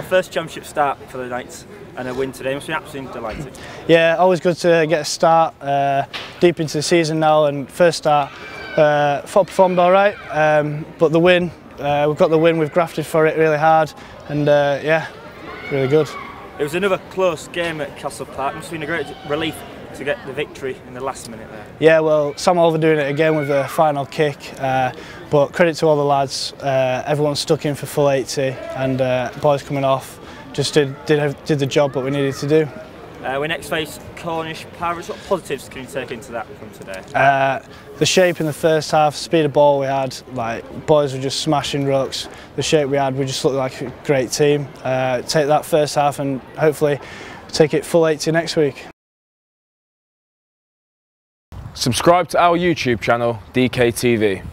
first championship start for the Knights and a win today. Must be absolutely delighted. Yeah, always good to get a start uh, deep into the season now and first start. Uh, thought performed all right, um, but the win, uh, we've got the win, we've grafted for it really hard and uh, yeah, really good. It was another close game at Castle Park. Must have been a great relief to get the victory in the last minute there. Yeah, well, Sam Olver doing it again with the final kick, uh, but credit to all the lads. Uh, everyone stuck in for full 80 and uh, boys coming off just did, did, did the job that we needed to do. Uh, we next face Cornish Pirates. What positives can you take into that from today? Uh, the shape in the first half, speed of ball we had, like boys were just smashing rucks. The shape we had, we just looked like a great team. Uh, take that first half and hopefully take it full 80 next week. Subscribe to our YouTube channel, DKTV.